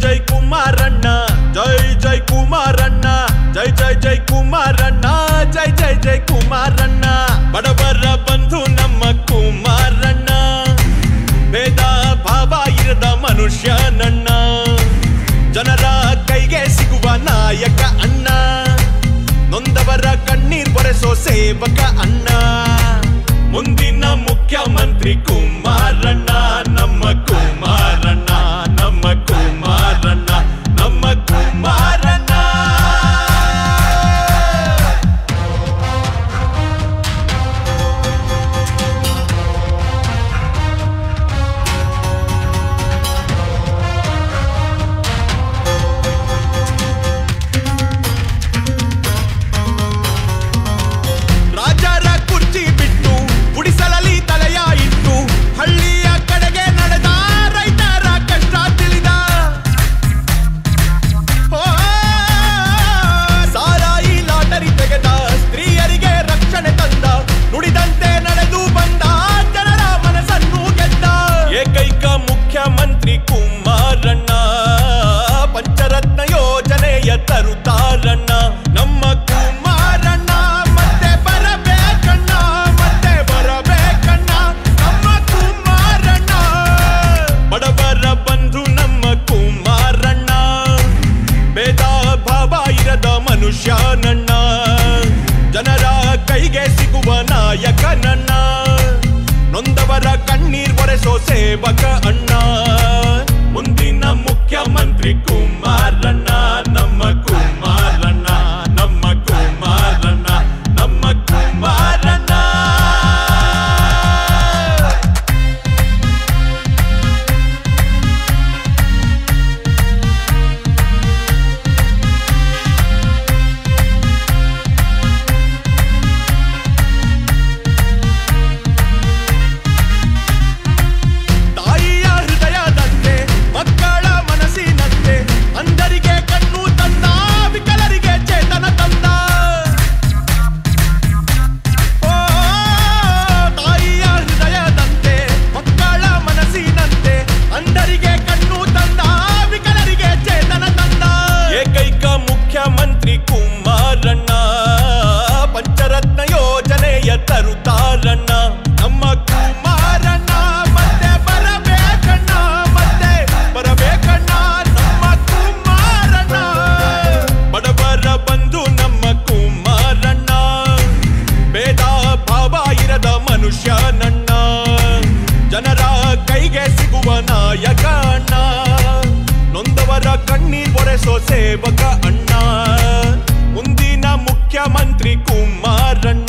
ಜೈ ಕುಮಾರಣ್ಣ, ಜೈ ಜೈ ಕುಮಾರಣ್ಣ, ಜೈ ಜೈ ಜೈ ಕುಮಾರಣ್ಣ, ಜೈ ಜೈ ಜೈ ಕುಮಾರಣ್ಣ. ಬಡವರ ಬಂಧು ನಮ್ಮ ಕುಮಾರಣ್ಣ. ಭೇದ ಭಾವ ಇರದ ಮನುಷ್ಯನಣ್ಣ. ಜನರ ಕೈಗೆ ಸಿಗುವ ನಾಯಕ ಅಣ್ಣ. ನೊಂದವರ ಕಣ್ಣೀರ್ ಬರೆಸೋ ಸೇವಕ ಅಣ್ಣ. ಮುಂದಿನ ಮುಖ್ಯಮಂತ್ರಿ ಕುಮಾರಣ್ಣ, ನಮ್ಮ ಕುಮಾರಣ್ಣ. ಮುಖ್ಯಮಂತ್ರಿ ಕುಮಾರಣ್ಣ, ಪಂಚರತ್ನ ಯೋಜನೆಯ ತರುತ್ತಾರಣ್ಣ ನಮ್ಮ ಕುಮಾರಣ್ಣ, ಮತ್ತೆ ಬರಬೇಕಣ್ಣ ಮತ್ತೆ ಬರಬೇಕಣ್ಣ. ನಮ್ಮ ಕುಮಾರಣ್ಣ, ಬಡವರ ಬಂಧು ನಮ್ಮ ಕುಮಾರಣ್ಣ. ಭೇದ ಭಾವ ಇರದ ಮನುಷ್ಯನಣ್ಣ. ಜನರ ಕೈಗೆ ಸಿಗುವ ನಾಯಕನಣ್ಣ. ನೊಂದವರ ಕಣ್ಣೀರ್ ಒರೆಸೋ ಸೇವಕ ಅಣ್ಣ ಕೈಗೆ ಸಿಗುವ ನಾಯಕಣ್ಣ. ನೊಂದವರ ಕಣ್ಣೀರ್ ಒರೆಸೋ ಸೇವಕ ಅಣ್ಣ. ಮುಂದಿನ ಮುಖ್ಯಮಂತ್ರಿ ಕುಮಾರಣ್ಣ.